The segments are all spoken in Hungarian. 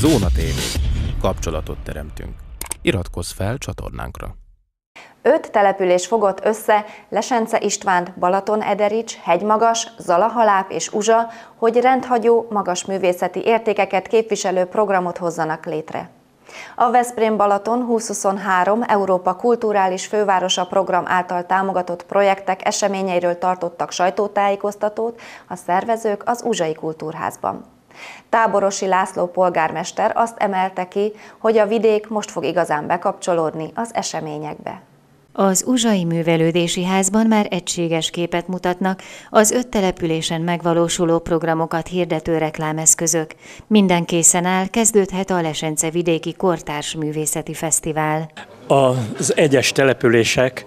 Zóna TV. Kapcsolatot teremtünk. Iratkozz fel csatornánkra. Öt település fogott össze Lesence Istvánt, Balaton Ederics, Hegymagas, Zalahaláp és Uzsa, hogy rendhagyó, magas művészeti értékeket képviselő programot hozzanak létre. A Veszprém Balaton 2023 Európa Kulturális Fővárosa program által támogatott projektek eseményeiről tartottak sajtótájékoztatót a szervezők az Uzsai Kultúrházban. Táborosi László polgármester azt emelte ki, hogy a vidék most fog igazán bekapcsolódni az eseményekbe. Az Uzsai Művelődési Házban már egységes képet mutatnak az öt településen megvalósuló programokat hirdető reklámeszközök. Minden készen áll, kezdődhet a Lesence Vidéki Kortárs Művészeti Fesztivál. Az egyes települések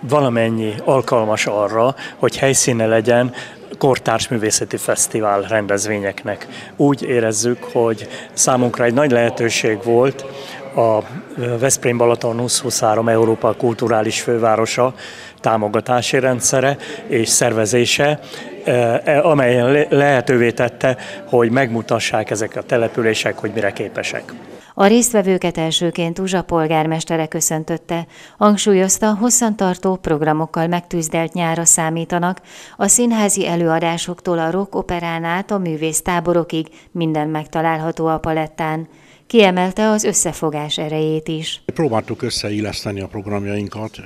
valamennyi alkalmas arra, hogy helyszíne legyen kortárs művészeti fesztivál rendezvényeknek. Úgy érezzük, hogy számunkra egy nagy lehetőség volt a Veszprém Balaton 2023 Európa kulturális fővárosa támogatási rendszere és szervezése, e, amelyen lehetővé tette, hogy megmutassák ezek a települések, hogy mire képesek. A résztvevőket elsőként Uzsa polgármestere köszöntötte, hangsúlyozta, hosszantartó programokkal megtűzdelt nyára számítanak, a színházi előadásoktól a rock operán át a művésztáborokig minden megtalálható a palettán. Kiemelte az összefogás erejét is. Próbáltuk összeilleszteni a programjainkat,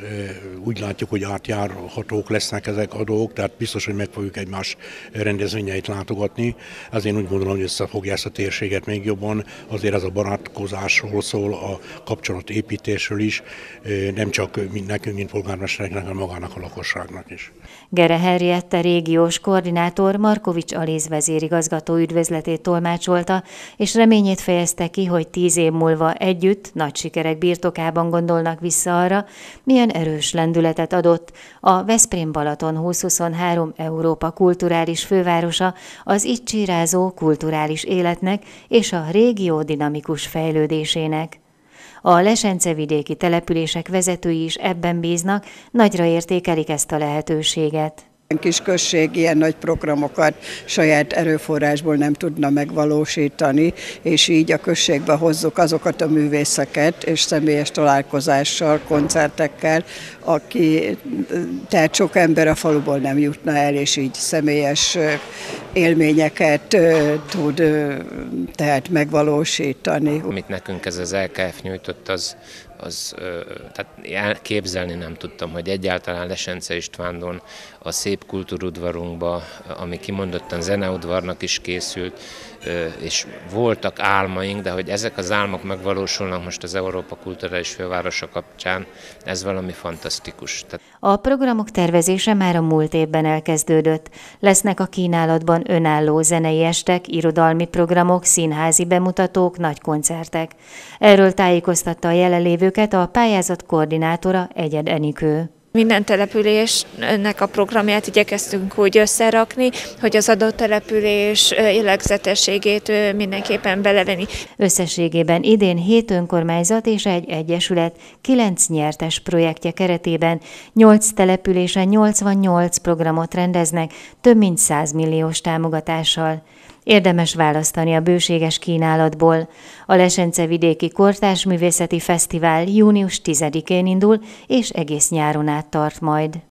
úgy látjuk, hogy átjárhatók lesznek ezek a dolgok, tehát biztos, hogy meg fogjuk egymás rendezvényeit látogatni. Ezért úgy gondolom, hogy összefogja ezt a térséget még jobban. Azért ez a barátkozásról szól, a kapcsolatépítésről is, nem csak nekünk, mint polgármestereknek, hanem magának a lakosságnak is. Gere Henriette régiós koordinátor Markovics Aléz vezérigazgató üdvözletét tolmácsolta, és reményét fejezte ki, hogy tíz év múlva együtt, nagy sikerek birtokában gondolnak vissza arra, milyen erős lendületet adott a Veszprém Balaton 2023 Európa kulturális fővárosa az itt csírázó kulturális életnek és a régió dinamikus fejlődésének. A Lesence vidéki települések vezetői is ebben bíznak, nagyra értékelik ezt a lehetőséget kis község ilyen nagy programokat saját erőforrásból nem tudna megvalósítani, és így a községbe hozzuk azokat a művészeket, és személyes találkozással, koncertekkel, aki, tehát sok ember a faluból nem jutna el, és így személyes élményeket tud tehát megvalósítani. Amit nekünk ez az LKF nyújtott, az, az tehát elképzelni nem tudtam, hogy egyáltalán Lesence Istvándon a szép kultúrudvarunkba, ami kimondottan zeneudvarnak is készült, és voltak álmaink, de hogy ezek az álmok megvalósulnak most az Európa Kulturális Fővárosa kapcsán, ez valami fantasztikus. A programok tervezése már a múlt évben elkezdődött. Lesznek a kínálatban önálló zenei estek, irodalmi programok, színházi bemutatók, nagy koncertek. Erről tájékoztatta a jelenlévőket a pályázat koordinátora Egyed Enikő. Minden településnek a programját igyekeztünk úgy összerakni, hogy az adott település jellegzetességét mindenképpen belevenni. Összességében idén 7 önkormányzat és egy egyesület 9 nyertes projektje keretében 8 településen 88 programot rendeznek több mint 100 milliós támogatással. Érdemes választani a bőséges kínálatból. A Lesence vidéki Kortárs Művészeti Fesztivál június 10-én indul, és egész nyáron át tart majd.